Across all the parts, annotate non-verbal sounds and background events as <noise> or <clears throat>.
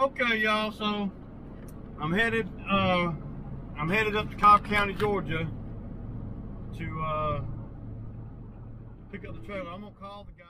Okay, y'all. So I'm headed. Uh, I'm headed up to Cobb County, Georgia, to uh, pick up the trailer. I'm gonna call the guy.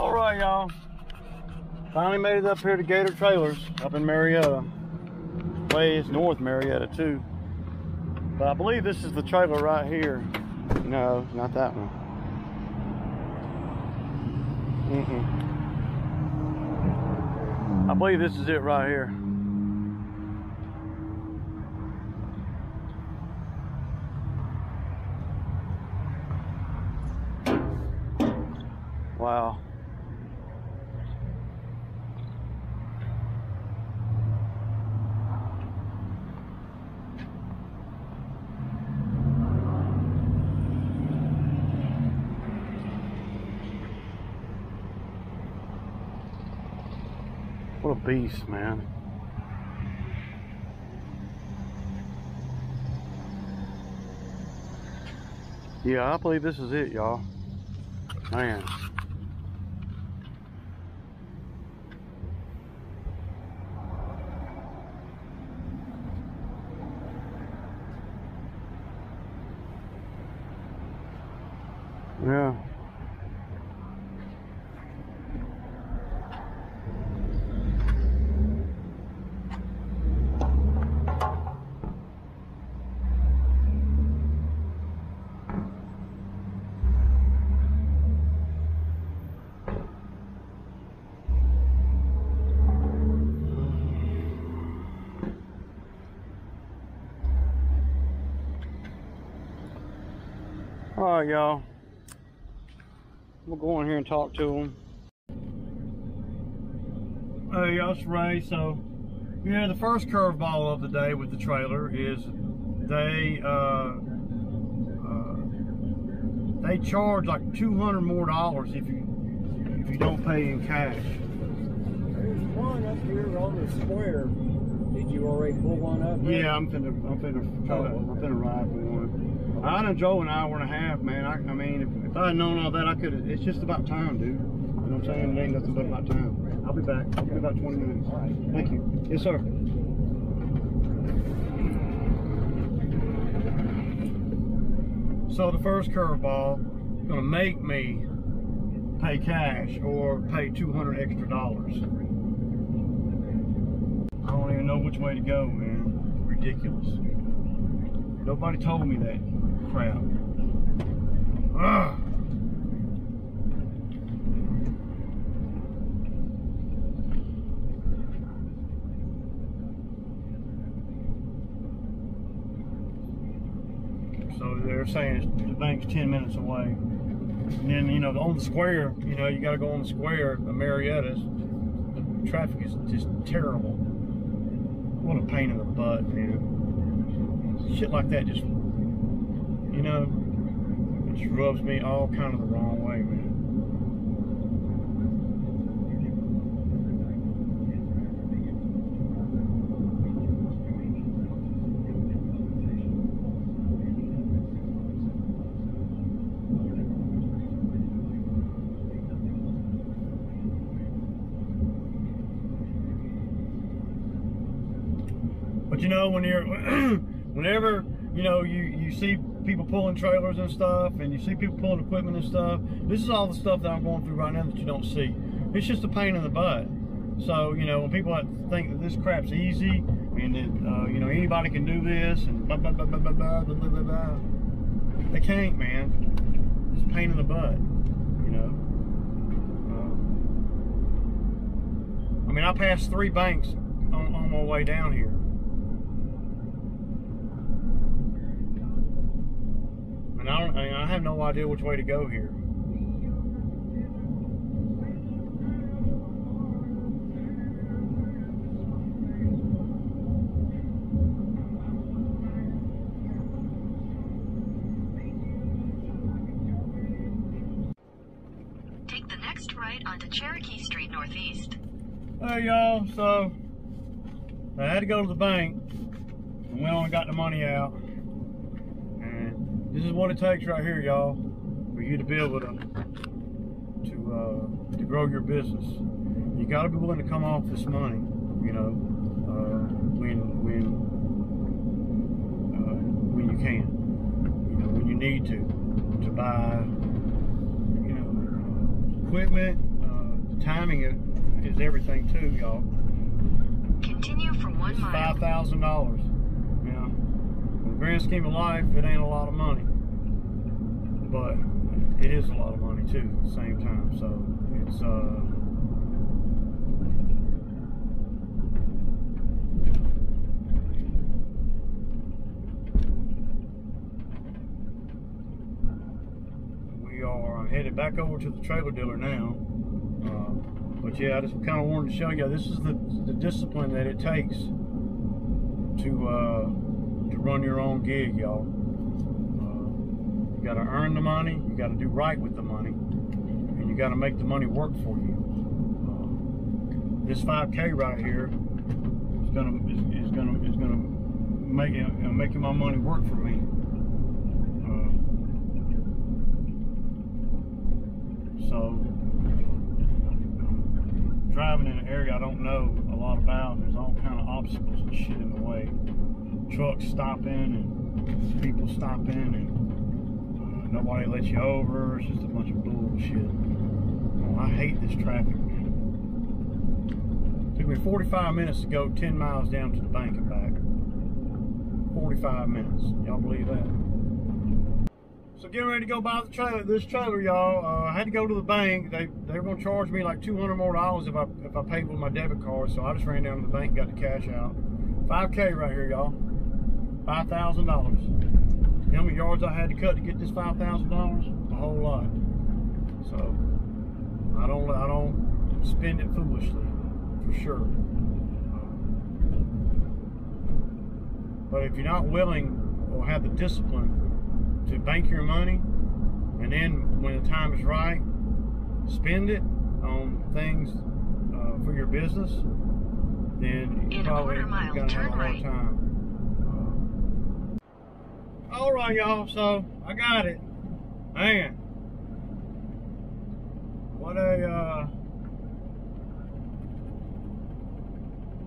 All right, y'all. Finally made it up here to Gator Trailers up in Marietta. Way it's North Marietta too. But I believe this is the trailer right here. No, not that one. Mm-mm. I believe this is it right here. What a beast, man. Yeah, I believe this is it, y'all. Man. Yeah. All right, y'all. We'll go in here and talk to them. Hey, y'all, it's Ray. So, you know, the first curveball of the day with the trailer is they uh, uh, they charge like two hundred more dollars if you if you don't pay in cash. There's one up here on the square. Did you already pull one up? there? Yeah, I'm finna I'm finna try to I'm finna ride for one. I done drove an hour and a half, man. I, I mean, if, if I had known all that, I could. It's just about time, dude. You know what I'm saying? It ain't nothing but about time. I'll be back. I'll be about 20 minutes. Thank you. Yes, sir. So the first curveball gonna make me pay cash or pay 200 extra dollars. I don't even know which way to go, man. Ridiculous. Nobody told me that crap. Ugh. So they're saying the bank's 10 minutes away. And then, you know, on the square, you know, you got to go on the square of Marietta's. The traffic is just terrible. What a pain in the butt, man. Shit like that just, you know, it rubs me all kind of the wrong way, man. But you know, when you're, <clears throat> whenever you know you you see people pulling trailers and stuff, and you see people pulling equipment and stuff, this is all the stuff that I'm going through right now that you don't see. It's just a pain in the butt. So you know, when people think that this crap's easy and that uh, you know anybody can do this and blah blah blah blah blah blah blah blah, blah, they can't, man. It's a pain in the butt. You know. Uh, I mean, I passed three banks on, on my way down here. And I don't, I, mean, I have no idea which way to go here. Take the next right onto Cherokee Street Northeast. Hey y'all, so I had to go to the bank and we only got the money out. This is what it takes right here, y'all, for you to be able to to uh, to grow your business. You got to be willing to come off this money, you know, uh, when when uh, when you can, you know, when you need to to buy, you know, equipment. Uh, timing is, is everything too, y'all. Continue for one mile. five thousand dollars. You know, in the grand scheme of life, it ain't a lot of money, but it is a lot of money too. At the same time, so it's uh. We are headed back over to the trailer dealer now. Uh, but yeah, I just kind of wanted to show you this is the, the discipline that it takes to uh, run your own gig, y'all. Uh, you got to earn the money, you got to do right with the money, and you got to make the money work for you. Uh, this 5K right here is gonna is, is gonna is gonna make it uh, making my money work for me. Uh, so driving in an area I don't know a lot about. And there's all kind of obstacles and shit in the way. Trucks stopping and people stopping and uh, nobody lets you over. It's just a bunch of bullshit. Oh, I hate this traffic. Took me 45 minutes to go 10 miles down to the bank and back. 45 minutes. Y'all believe that? So getting ready to go buy the trailer, this trailer, y'all. Uh, I had to go to the bank. They they were gonna charge me like 200 more dollars if I if I paid with my debit card. So I just ran down to the bank, got the cash out. 5K right here, y'all. Five thousand dollars. You know how many yards I had to cut to get this five thousand dollars? A whole lot. So I don't I don't spend it foolishly, for sure. But if you're not willing or have the discipline to bank your money, and then when the time is right, spend it on things uh, for your business, then you In probably mile, gonna have a hard right. time. All right, y'all. So I got it. Man, what a uh,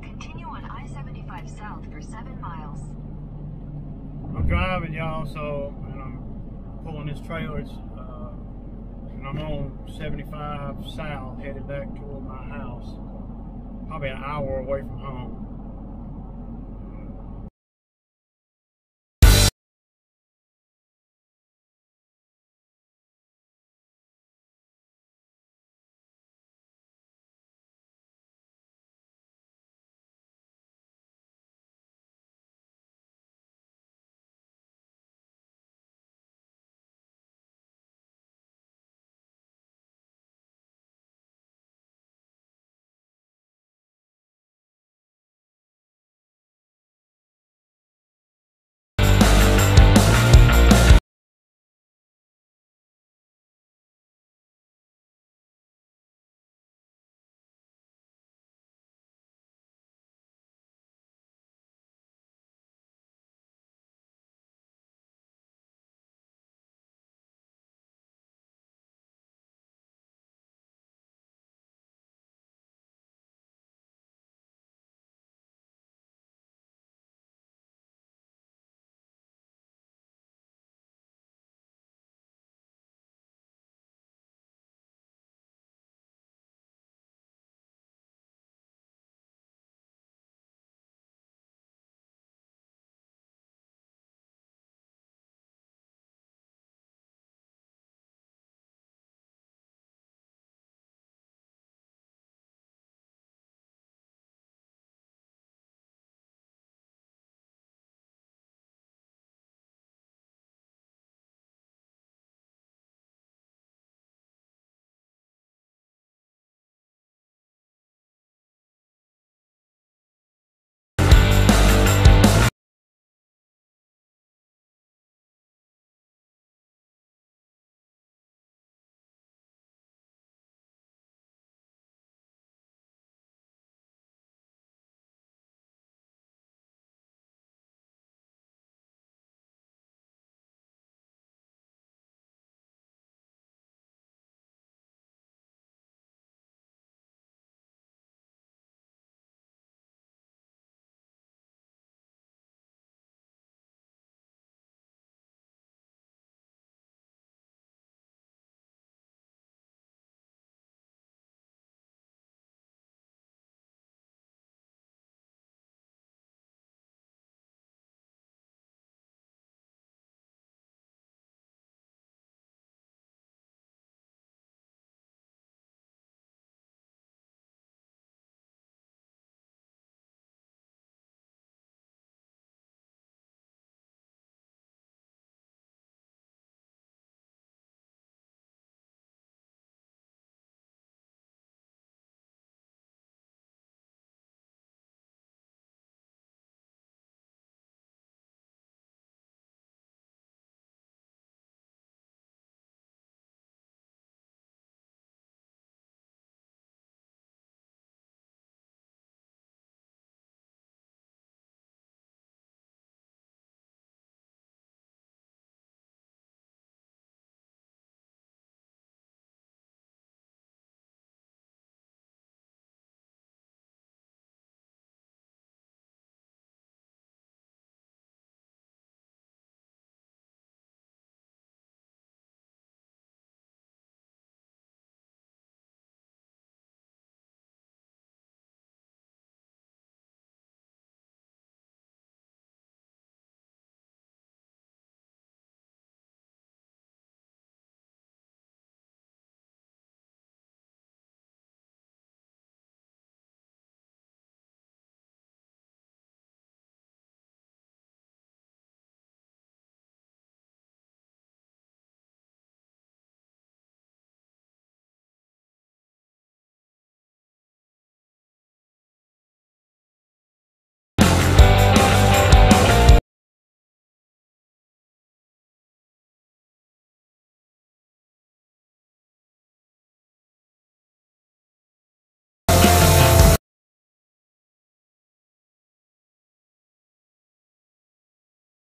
Continue on I-75 south for seven miles. I'm driving, y'all. So and I'm pulling this trailer. It's uh, and I'm on 75 south, headed back toward my house. Probably an hour away from home.